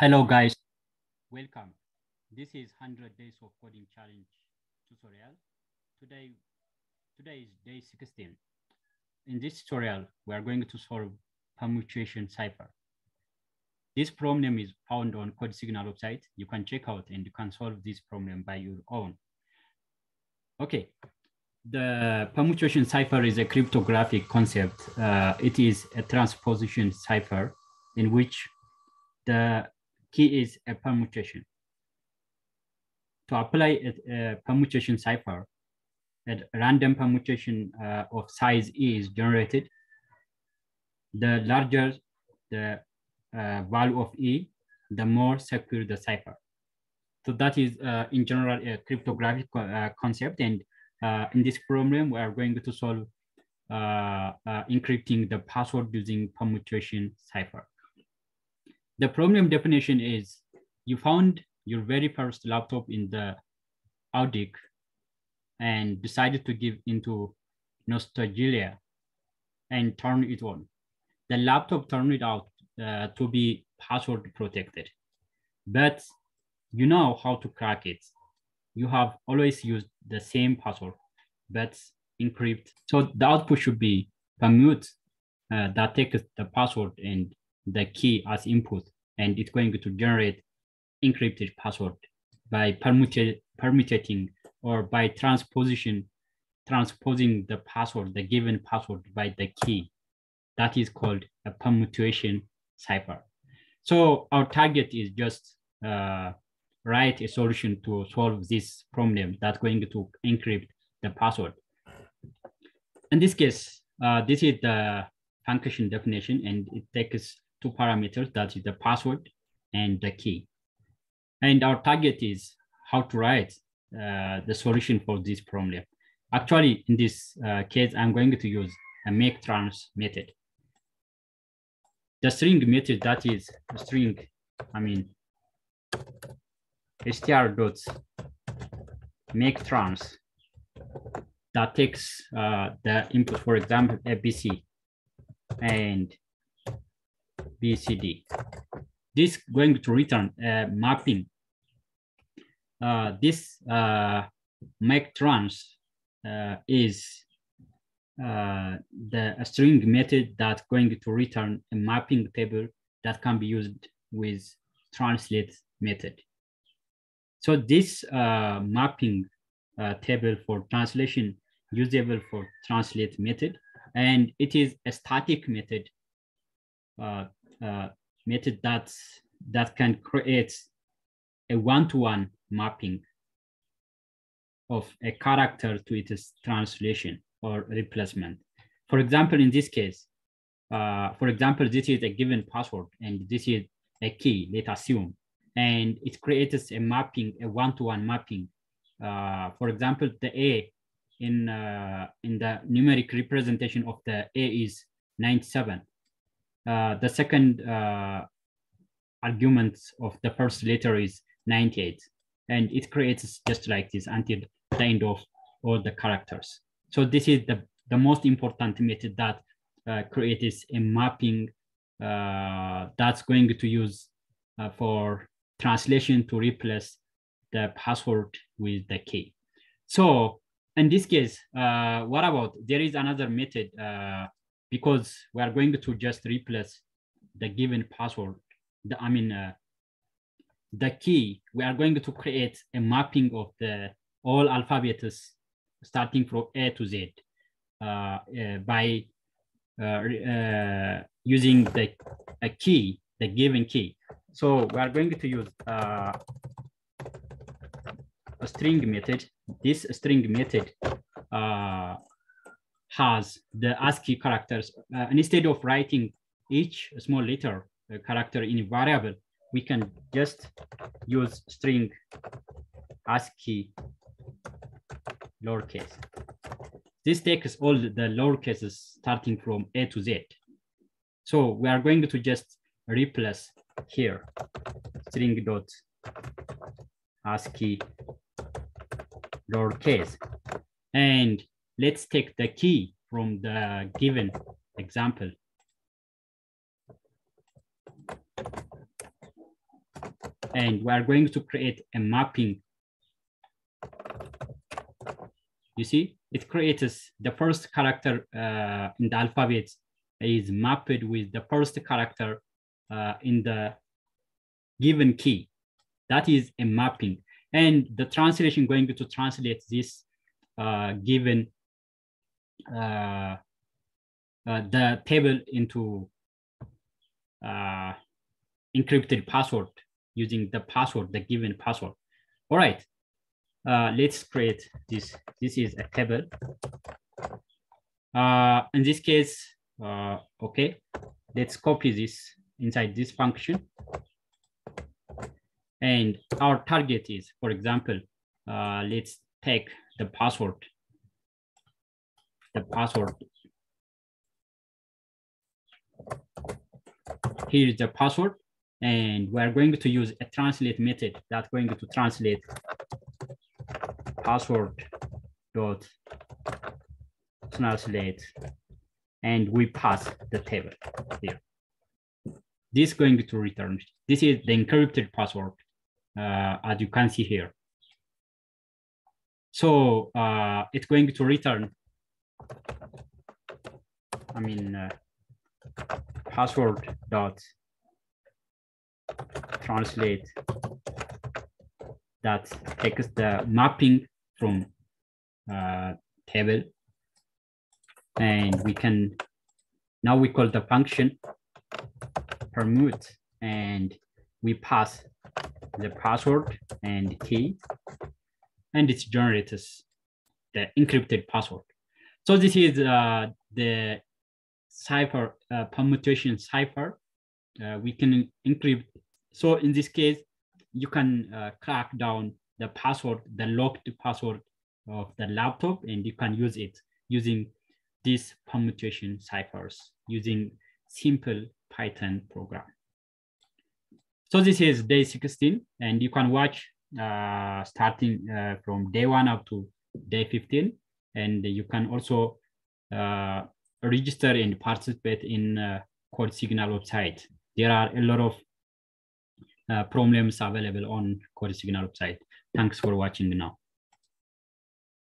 Hello guys, welcome. This is 100 Days of Coding Challenge tutorial. Today, today is day 16. In this tutorial, we are going to solve permutation cipher. This problem is found on CodeSignal website. You can check out and you can solve this problem by your own. Okay, the permutation cipher is a cryptographic concept. Uh, it is a transposition cipher in which the key is a permutation. To apply a, a permutation cipher, a random permutation uh, of size E is generated. The larger the uh, value of E, the more secure the cipher. So that is uh, in general a cryptographic uh, concept. And uh, in this problem, we are going to solve uh, encrypting the password using permutation cipher. The problem definition is you found your very first laptop in the attic and decided to give into nostalgia and turn it on. The laptop turned it out uh, to be password protected, but you know how to crack it. You have always used the same password, but encrypt. So the output should be permute uh, that takes the password and the key as input, and it's going to generate encrypted password by permutating or by transposition, transposing the password, the given password by the key. That is called a permutation cipher. So our target is just uh, write a solution to solve this problem that's going to encrypt the password. In this case, uh, this is the function definition and it takes two parameters, that is the password and the key. And our target is how to write uh, the solution for this problem. Actually, in this uh, case, I'm going to use a maketrans method. The string method that is string, I mean, str dot maketrans that takes uh, the input, for example, ABC and BCD. This going to return a mapping. Uh, this uh, maketrans uh, is uh, the string method that's going to return a mapping table that can be used with translate method. So this uh, mapping uh, table for translation usable for translate method, and it is a static method uh, method that that can create a one-to-one -one mapping of a character to its translation or replacement. For example, in this case, uh, for example, this is a given password and this is a key, let's assume, and it creates a mapping, a one-to-one -one mapping. Uh, for example, the A in, uh, in the numeric representation of the A is 97. Uh, the second uh, argument of the first letter is 98. And it creates just like this until the end of all the characters. So this is the, the most important method that uh, creates a mapping uh, that's going to use uh, for translation to replace the password with the key. So in this case, uh, what about, there is another method because we are going to just replace the given password, the, I mean, uh, the key, we are going to create a mapping of the all alphabets starting from A to Z uh, uh, by uh, uh, using the a key, the given key. So we are going to use uh, a string method. This string method has the ASCII characters. Uh, instead of writing each small letter uh, character in a variable, we can just use string ASCII lowercase. This takes all the lowercases starting from A to Z. So we are going to just replace here string dot ASCII lowercase. And let's take the key from the given example. and we are going to create a mapping. You see, it creates the first character uh, in the alphabet is mapped with the first character uh, in the given key. That is a mapping. And the translation going to translate this uh, given uh, uh, the table into uh, encrypted password using the password, the given password. All right, uh, let's create this. This is a table. In this case, okay, let's copy this inside this function. And our target is, for example, uh, let's take the password, the password. Here is the password, and we're going to use a translate method that's going to translate password dot translate, and we pass the table here. This is going to return. This is the encrypted password, uh, as you can see here. So uh, it's going to return, I mean, uh, password dot translate that takes the mapping from uh, table and we can now we call the function permute and we pass the password and key and it generates the encrypted password. So this is the cipher uh, permutation cipher. Uh, we can encrypt. So in this case, you can uh, crack down the password, the locked password of the laptop, and you can use it using these permutation ciphers using simple Python program. So this is day 16, and you can watch uh, starting uh, from day one up to day 15. And you can also uh, register and participate in uh, CodeSignal website. There are a lot of uh, problems available on CodeSignal website. Thanks for watching now.